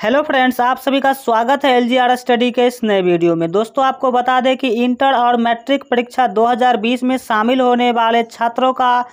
Hello friends, आप सभी का स्वागत है एल स्टडी के इस नए वीडियो में। दोस्तों, आपको बता दें कि इंटर और मैट्रिक परीक्षा 2020 में शामिल होने वाले छात्रों का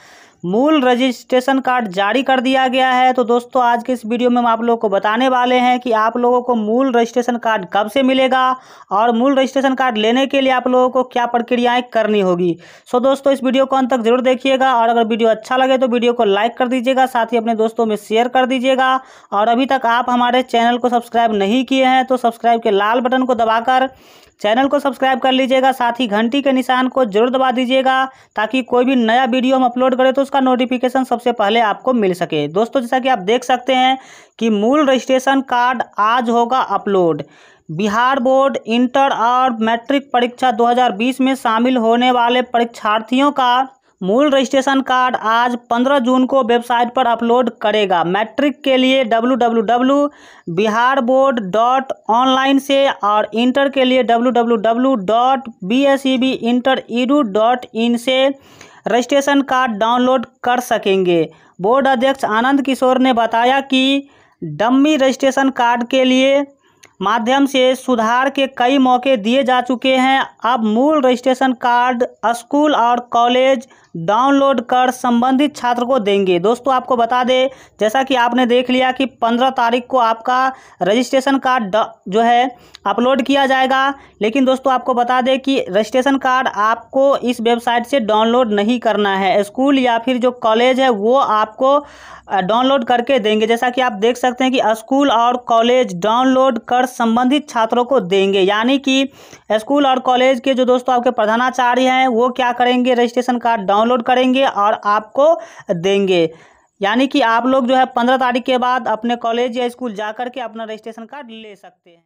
मूल रजिस्ट्रेशन कार्ड जारी कर दिया गया है। तो दोस्तों, आज के इस वीडियो में हम आप लोगों को बताने वाले हैं कि आप लोगों को मूल रजिस्ट्रेशन कार्ड कब से मिलेगा और मूल रजिस्ट्रेशन कार्ड लेने के लिए आप लोगों को क्या प्रक्रियाएँ करनी होगी। सो दोस्तों, इस वीडियो को अंत तक ज़रूर देखिएगा और अगर वीडियो अच्छा लगे तो वीडियो को लाइक कर दीजिएगा, साथ ही अपने दोस्तों में शेयर कर दीजिएगा। और अभी तक आप हमारे चैनल को सब्सक्राइब नहीं किए हैं तो सब्सक्राइब के लाल बटन को दबाकर चैनल को सब्सक्राइब कर लीजिएगा, साथ ही घंटी के निशान को ज़रूर दबा दीजिएगा, ताकि कोई भी नया वीडियो हम अपलोड करें तो उसका नोटिफिकेशन सबसे पहले आपको मिल सके। दोस्तों, जैसा कि आप देख सकते हैं कि मूल रजिस्ट्रेशन कार्ड आज होगा अपलोड बिहार बोर्ड इंटर और मैट्रिक परीक्षा 2020 में शामिल होने वाले परीक्षार्थियों का मूल रजिस्ट्रेशन कार्ड आज 15 जून को वेबसाइट पर अपलोड करेगा। मैट्रिक के लिए W Bihar board dot online से और इंटर के लिए W dot B S E B inter edu dot in से रजिस्ट्रेशन कार्ड डाउनलोड कर सकेंगे। बोर्ड अध्यक्ष आनंद किशोर ने बताया कि डम्मी रजिस्ट्रेशन कार्ड के लिए माध्यम से सुधार के कई मौके दिए जा चुके हैं। अब मूल रजिस्ट्रेशन कार्ड स्कूल और कॉलेज डाउनलोड कर संबंधित छात्र को देंगे। दोस्तों, आपको बता दें, जैसा कि आपने देख लिया कि पंद्रह तारीख को आपका रजिस्ट्रेशन कार्ड जो है, अपलोड किया जाएगा। लेकिन दोस्तों, आपको बता दें कि रजिस्ट्रेशन कार्ड आपको इस वेबसाइट से डाउनलोड नहीं करना है। स्कूल या फिर जो कॉलेज है, वो आपको डाउनलोड करके देंगे। जैसा कि आप देख सकते हैं कि स्कूल और कॉलेज डाउनलोड कर संबंधित छात्रों को देंगे। यानी कि स्कूल और कॉलेज के जो दोस्तों आपके प्रधानाचार्य हैं, वो क्या करेंगे? रजिस्ट्रेशन कार्ड डाउनलोड करेंगे और आपको देंगे। यानी कि आप लोग जो है पंद्रह तारीख के बाद अपने कॉलेज या स्कूल जा के अपना रजिस्ट्रेशन कार्ड ले सकते हैं।